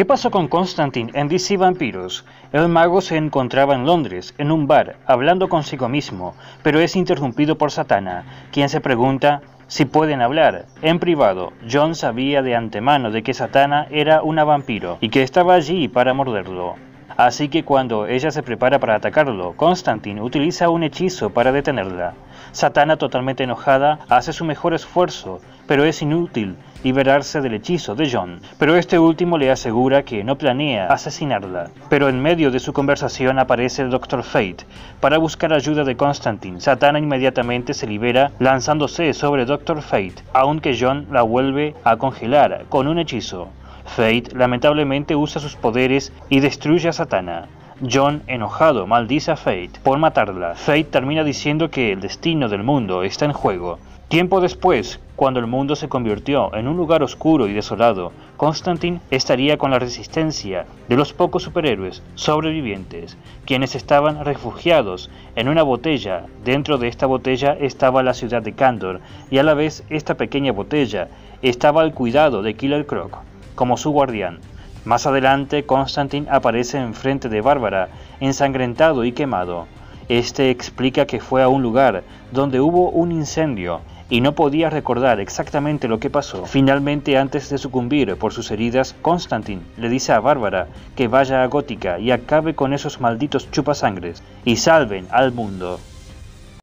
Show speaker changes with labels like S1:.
S1: ¿Qué pasó con Constantine en DC Vampiros? El mago se encontraba en Londres, en un bar, hablando consigo mismo, pero es interrumpido por Satana, quien se pregunta si pueden hablar. En privado, John sabía de antemano de que Satana era una vampiro y que estaba allí para morderlo. Así que cuando ella se prepara para atacarlo, Constantine utiliza un hechizo para detenerla. Satana, totalmente enojada, hace su mejor esfuerzo, pero es inútil liberarse del hechizo de John. Pero este último le asegura que no planea asesinarla. Pero en medio de su conversación aparece el Dr. Fate para buscar ayuda de Constantine. Satana inmediatamente se libera lanzándose sobre Dr. Fate, aunque John la vuelve a congelar con un hechizo. Fate lamentablemente usa sus poderes y destruye a Satana. John, enojado, maldice a Fate por matarla. Fate termina diciendo que el destino del mundo está en juego. Tiempo después, cuando el mundo se convirtió en un lugar oscuro y desolado, Constantine estaría con la resistencia de los pocos superhéroes sobrevivientes, quienes estaban refugiados en una botella. Dentro de esta botella estaba la ciudad de Kandor, y a la vez esta pequeña botella estaba al cuidado de Killer Croc, como su guardián. Más adelante, Constantine aparece enfrente de Bárbara, ensangrentado y quemado. Este explica que fue a un lugar donde hubo un incendio y no podía recordar exactamente lo que pasó. Finalmente, antes de sucumbir por sus heridas, Constantine le dice a Bárbara que vaya a Gótica y acabe con esos malditos chupasangres y salven al mundo.